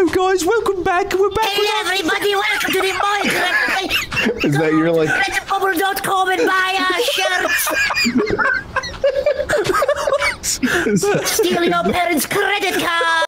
Hello, guys. Welcome back. We're back. Hey, everybody, welcome to the Minecraft. Is that your like? Redbubble.com and buy our shirts. Steal your parents' credit.